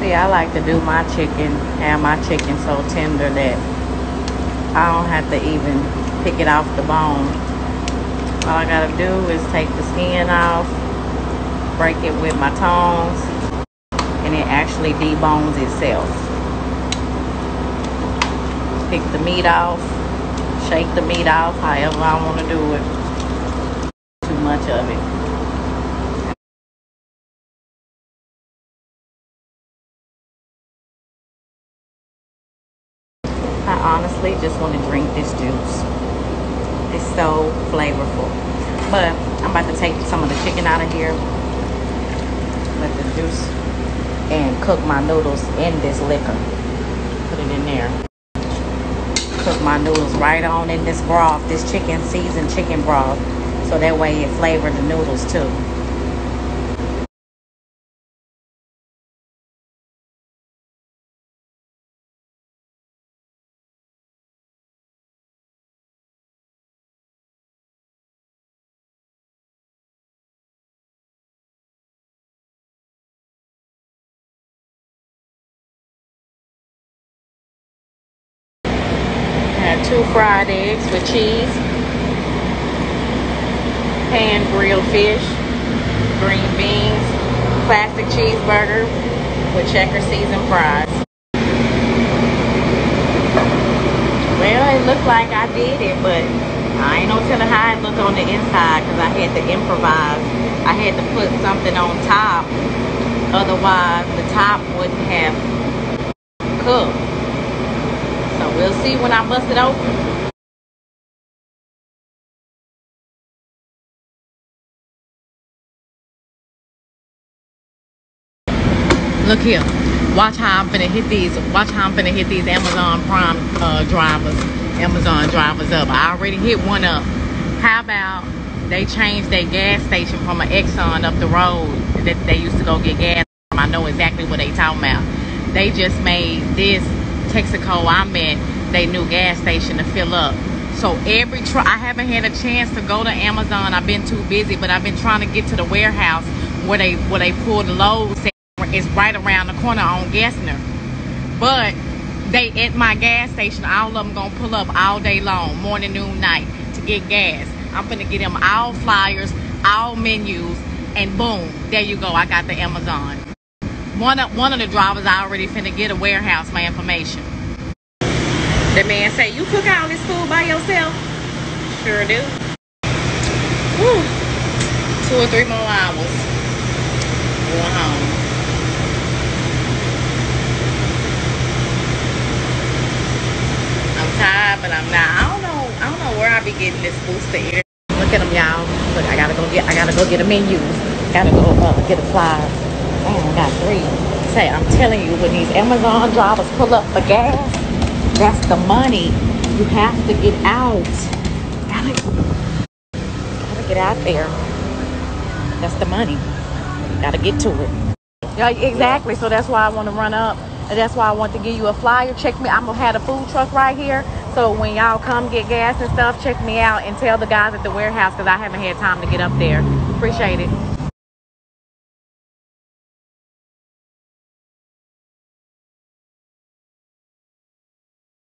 See, I like to do my chicken, have my chicken so tender that I don't have to even pick it off the bone. All I gotta do is take the skin off, break it with my tongs, and it actually debones itself. Pick the meat off, shake the meat off, however I wanna do it. Too much of it. Honestly just want to drink this juice. It's so flavorful. But I'm about to take some of the chicken out of here. Let the juice and cook my noodles in this liquor. Put it in there. Cook my noodles right on in this broth, this chicken seasoned chicken broth. So that way it flavors the noodles too. Two fried eggs with cheese, pan grilled fish, green beans, classic cheeseburger with checker seasoned fries. Well, it looked like I did it, but I ain't no telling how it looked on the inside because I had to improvise. I had to put something on top. Otherwise, the top wouldn't have cooked. We'll see when I bust it open. Look here. Watch how I'm finna hit these. Watch how I'm finna hit these Amazon Prime uh, drivers. Amazon drivers up. I already hit one up. How about they changed their gas station from an Exxon up the road that they used to go get gas from? I know exactly what they talking about. They just made this Texaco I'm at they new gas station to fill up. So every try I haven't had a chance to go to Amazon. I've been too busy, but I've been trying to get to the warehouse where they where they pull the loads. It's right around the corner on Gessner. But they at my gas station, all of them gonna pull up all day long, morning, noon, night, to get gas. I'm gonna get them all flyers, all menus, and boom, there you go. I got the Amazon. One of one of the drivers I already finna get a warehouse my information. The man say, "You cook all this food by yourself?" Sure do. Woo. Two or three more hours. Going home. I'm tired, but I'm not. I don't know. I don't know where I be getting this booster. Look at them, y'all. Look, I gotta go get. I gotta go get a menu. Gotta go uh, get a flyer. Damn, I got three. Say, I'm telling you, when these Amazon drivers pull up for gas, that's the money. You have to get out. Gotta, gotta get out there. That's the money. Gotta get to it. Yeah, exactly. So that's why I want to run up. And that's why I want to give you a flyer. Check me. I'm gonna have a food truck right here. So when y'all come get gas and stuff, check me out and tell the guys at the warehouse because I haven't had time to get up there. Appreciate it.